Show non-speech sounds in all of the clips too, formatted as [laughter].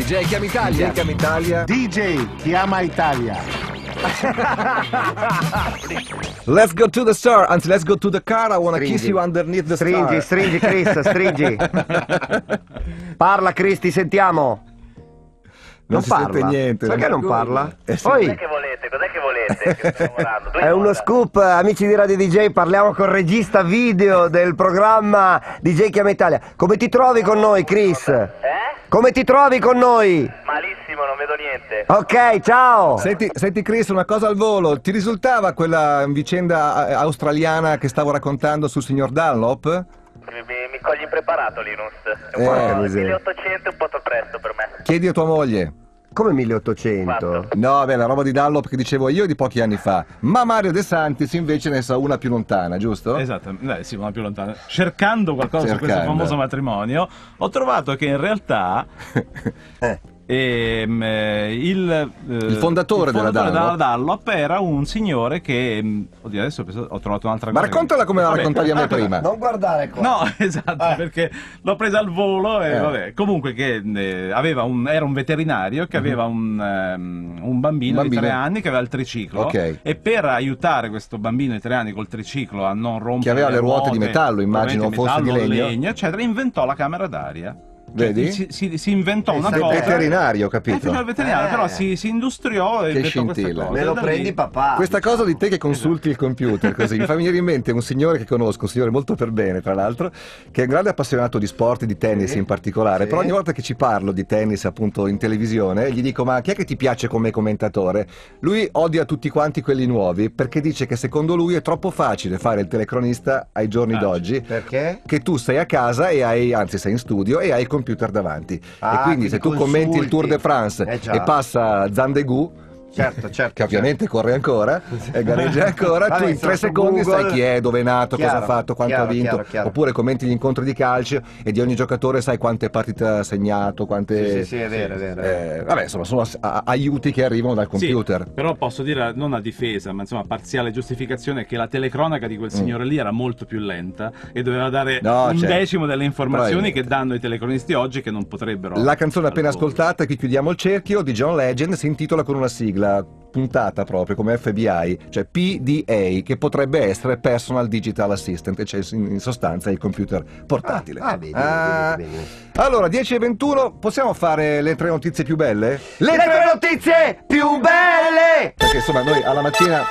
DJ Chiama Italia. DJ Chiama Italia. DJ Chiama Italia. [laughs] Let's go to the star, anzi let's go to the car, I wanna Stringi. kiss you underneath the Stringi, star. stringi Chris, stringi. [laughs] Parla Chris, ti sentiamo. Non si parla. sente niente. Perché non Come? parla? Eh sì. Poi Cos'è che volete? Cos'è che volete? Che [laughs] è uno scoop, amici di Radio DJ, parliamo col regista video del programma DJ Chiama Italia. Come ti trovi con noi Chris? Eh? Come ti trovi con noi? Malissimo, non vedo niente. Ok, ciao. Senti, senti Chris, una cosa al volo, ti risultava quella vicenda eh, australiana che stavo raccontando sul signor Dunlop? Mi, mi- cogli impreparato, Linus. È Eh, un po' miseria. 1800 è un po' troppo presto per me. Chiedi a tua moglie. Come 1800? Quattro. No, beh, la roba di Dunlop che dicevo io è di pochi anni fa. Ma Mario De Santis invece ne sa una più lontana, giusto? Esatto, eh, sì, una più lontana. Cercando qualcosa su questo Cercando. famoso matrimonio, ho trovato che in realtà [laughs] Eh. Ehm, eh, il, eh, Il fondatore della Dunlop. Dunlop era un signore che... mm, Oddio, adesso ho pensato- ho trovato un'altra Ma cosa. raccontala come la raccontavi a me prima. Non guardare qua. No, [laughs] esatto, perché l'ho presa al volo e Eh. vabbè. Comunque che eh, aveva un, era un veterinario che aveva un, ehm, un bambino, Un di tre bambino. anni che aveva il triciclo Ok. e per aiutare questo bambino di tre anni col triciclo a non rompere Che aveva le ruote di ruote, metallo, immagino, fosse di metallo, legno. eccetera, inventò la camera d'aria. Cioè, Vedi? Si, si- si inventò una cosa. te. Veterinario, capito. al veterinario, Eh. però si, si industriò e Che scintilla. Me lo prendi lì- papà. Questa cosa di te che consulti il computer così, mi fa venire in mente un signore che conosco, un signore molto per bene tra l'altro, che è un grande appassionato di sport, di tennis Sì. in particolare, Sì. però ogni volta che ci parlo di tennis appunto in televisione gli dico ma chi è che ti piace come commentatore? Lui odia tutti quanti quelli nuovi perché dice che secondo lui è troppo facile fare il telecronista ai giorni Ah, d'oggi. Perché? Che tu sei a casa e hai, anzi sei in studio e hai il computer davanti. Ah, e quindi se tu quindi commenti il Tour consulti. de France Eh e passa Zandegu, Certo, certo. che ovviamente corre ancora e gareggia ancora, Vabbè, tu in tre secondi Google- sai chi è, dove è nato, cosa Chiaro, ha fatto, quanto chiaro, ha vinto, chiaro, chiaro. oppure commenti gli incontri di calcio e di ogni giocatore sai quante partite ha segnato, quante... Sì, sì, sì, è vero, è vero. Eh, vabbè, insomma, sono aiuti che arrivano dal Sì, computer. però posso dire, non a difesa, ma insomma, parziale giustificazione, che la telecronaca di quel signore lì era molto più lenta e doveva dare Mm. No, un certo. decimo delle informazioni che danno i telecronisti oggi che non potrebbero. La canzone appena ascoltata, qui chiudiamo il cerchio, di John Legend, si intitola con una sigla puntata proprio come FBI, cioè PDA, che potrebbe essere Personal Digital Assistant, cioè in sostanza il computer portatile. Ah, vedi, Ah, vedi, vedi. Allora, 10 e 21, possiamo fare le tre notizie più belle? Le tre notizie più belle! Perché insomma noi alla mattina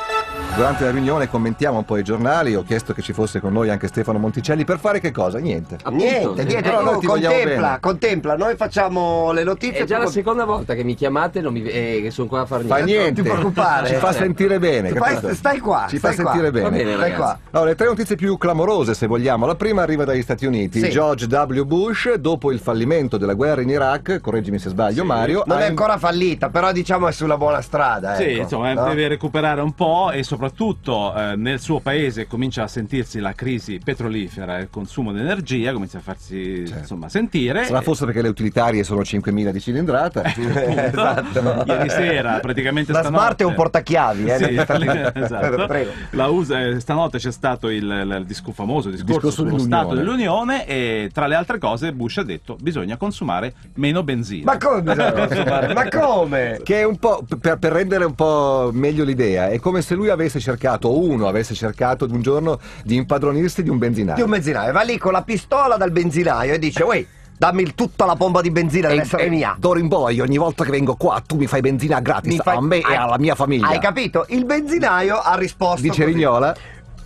durante la riunione commentiamo un po' i giornali, ho chiesto che ci fosse con noi anche Stefano Monticelli per fare che cosa? Niente. Niente, niente, Però noi vogliamo contempla, bene. contempla, noi facciamo le notizie. È già la con- seconda volta che mi chiamate non mi- e che sono qua a far Fa niente. niente, ti preoccupare. ci fa Eh. sentire bene, fai- stai qua, Ci stai fa qua. sentire Va bene. bene, Stai ragazzi. qua. Allora, le tre notizie più clamorose, se vogliamo. La prima arriva dagli Stati Uniti. Sì. George W. Bush, dopo il fallimento della guerra in Iraq, correggimi se sbaglio, Mario. Non è ancora fallita, però diciamo è sulla buona strada. Sì, ecco, insomma, no? deve recuperare un po' e soprattutto eh, nel suo paese comincia a sentirsi la crisi petrolifera e il consumo di energia, comincia a farsi Certo. insomma, sentire. Sarà forse perché le utilitarie sono 5.000 di cilindrata. [laughs] [laughs] Esatto. Ieri sera, praticamente La stanotte. Smart è un portachiavi, eh, Sì, [laughs] esatto. Prego. La USA, eh, stanotte c'è stato il, il- discu- famoso discorso, discorso sullo. Stato dell'Unione e tra le altre cose Bush ha detto bisogna consumare meno benzina. Ma come bisogna consumare? Ma come? Che è un po', per, per rendere un po' meglio l'idea, è come se lui avesse cercato, o uno avesse cercato un giorno di impadronirsi di un Di benzinaio. un benzinaio, va lì con la pistola dal benzinaio e dice, uè, dammi il- tutta la pompa di benzina, deve essere mia. D'ora in poi, ogni volta che vengo qua, tu mi fai benzina gratis fai- a me e Hai- alla mia famiglia. Hai capito? Il benzinaio ha risposto Dice così. Rignola.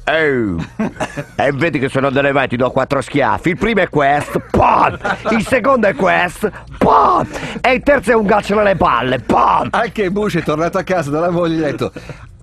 Oh, e vedi che sono delle vai, ti do quattro schiaffi. Il primo è questo, pam! Il secondo è questo, pam! E il terzo è un calcio nelle palle, pam! Anche Bush è tornato a casa dalla moglie e ha detto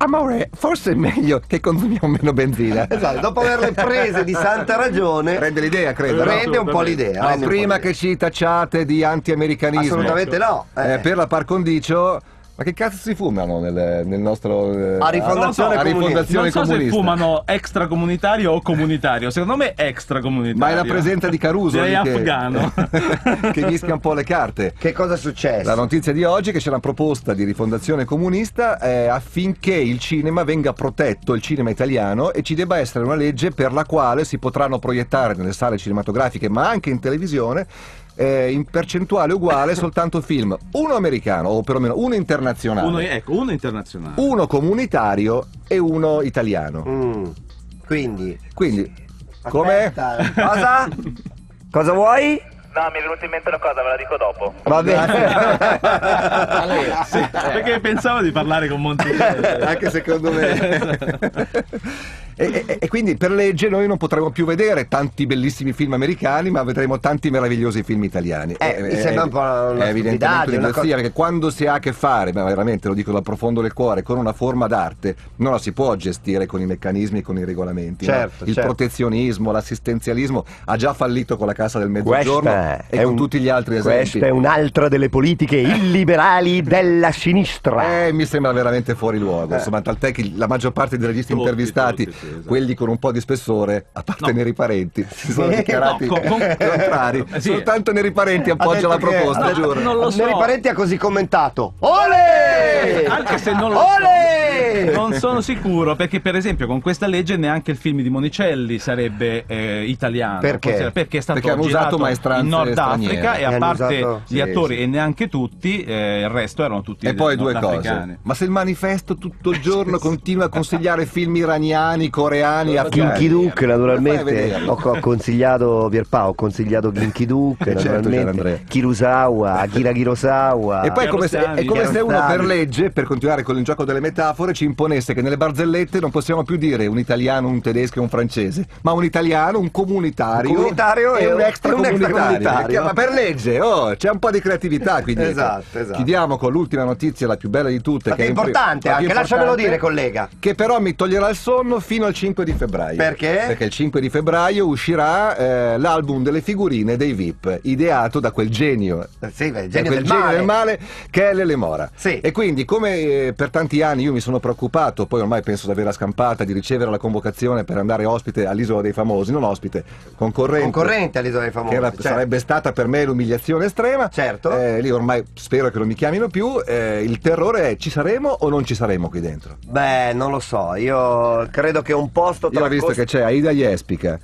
Amore, forse è meglio che consumiamo meno benzina. Esatto, dopo averle prese di santa ragione, Rende l'idea, credo. rende un po' l'idea. No, po' prima l'idea. che ci tacciate di anti-americanismo. Assolutamente no. Eh, eh. per la par condicio. Ma che cazzo si fumano nel, nel nostro. eh, A rifondazione a comunista. rifondazione non so se comunista? fumano extracomunitario o comunitario. Secondo me extracomunitario. Ma è la presenza di Caruso lì che- afgano. [laughs] che mischia un po' le carte. Che cosa è successo? La notizia di oggi è che c'è una proposta di rifondazione comunista eh, affinché il cinema venga protetto, il cinema italiano, e ci debba essere una legge per la quale si potranno proiettare nelle sale cinematografiche, ma anche in televisione, eh, in percentuale uguale soltanto film, uno americano o perlomeno uno internazionale, Uno, ecco, uno internazionale. uno comunitario e uno italiano. Mm. Quindi, Quindi, aspetta, cosa? Cosa vuoi? No, mi è venuta in mente una cosa, ve la dico dopo. Va bene. Sì, perché pensavo di parlare con Monticelli. Anche secondo me. [laughs] e, e- e quindi per legge noi non potremo più vedere tanti bellissimi film americani, ma vedremo tanti meravigliosi film italiani. Eh, mi sembra un po' una è evidentemente cosa- perché quando si ha a che fare, ma veramente lo dico dal profondo del cuore, con una forma d'arte, non la si può gestire con i meccanismi e con i regolamenti. no? Certo, Il certo. protezionismo, l'assistenzialismo ha già fallito con la Cassa del Mezzogiorno Questa e con un- tutti gli altri esempi. Questa è un'altra delle politiche illiberali della sinistra. Eh, mi sembra veramente fuori luogo. Insomma, tant'è che la maggior parte dei registi Tutti, intervistati, tutti, sì, esatto. quelli con un po' di spessore, a parte No. Neri Parenti, si sono dichiarati no, con- con- [laughs] contrari. Eh, sì. Soltanto Neri Parenti appoggia la che- proposta, ha- giuro. non lo so. Neri Parenti ha così commentato. Ole! Anche se non lo Ole! Non sono sicuro perché per esempio con questa legge neanche il film di Monicelli sarebbe eh, italiano Perché? Considera- perché è stato Perché hanno usato in Nord straniere. Africa e E a hanno parte usato- gli sì, attori sì. e neanche tutti eh, il resto erano tutti E poi due cose. Ma se il manifesto tutto il giorno continua a consigliare film iraniani, coreani, afghani. Kinky Duke a naturalmente ho, ho consigliato Pierpaolo ho consigliato Kinky Duke Certo, naturalmente Gianandrea. Kirusawa Akira Kirosawa E poi è come, se, è come se uno per legge, per continuare con il gioco delle metafore, ci imponesse che nelle barzellette non possiamo più dire un italiano, un tedesco e un francese, ma un italiano, un comunitario, Un comunitario e un un- extracomunitario. Ma per legge, oh, c'è un po' di creatività qui dietro. Esatto, esatto. Chiudiamo con l'ultima notizia, la più bella di tutte. La che è importante anche, lasciamelo dire, collega. Che però mi toglierà il sonno fino al 5 di febbraio. Perché? Perché il 5 di febbraio uscirà eh, l'album delle figurine dei VIP, ideato da quel genio Sì, beh, da genio quel del genio male. del male che è Lele Mora. Sì. E quindi, come eh, per tanti anni io mi sono preoccupato, poi ormai penso di averla scampata, di ricevere la convocazione per andare ospite all'Isola dei Famosi, non ospite, concorrente. Concorrente all'isola dei famosi. Che era- certo. sarebbe stata per me l'umiliazione estrema. Certo. Eh, lì ormai spero che non mi chiamino più. eh, il terrore è ci saremo o non ci saremo qui dentro? Beh, non lo so, io credo che un posto Io tra ho visto cost- che c'è Aida Jespica.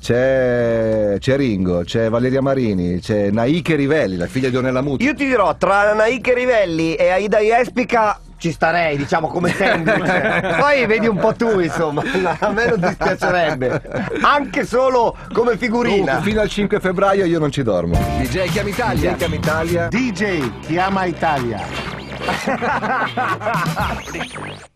C'è, c'è Ringo, c'è Valeria Marini, c'è Naike Rivelli, la figlia di Ornella Muti. Io ti dirò, tra Naike Rivelli e Aida Jespica ci starei, diciamo, come [laughs] sandwich. Poi vedi un po' tu, insomma. [laughs] A me non dispiacerebbe. Anche solo come figurina. Comunque, fino al 5 febbraio io non ci dormo. DJ Chiam Italia. DJ Chiam Italia. DJ chiama Italia. [laughs]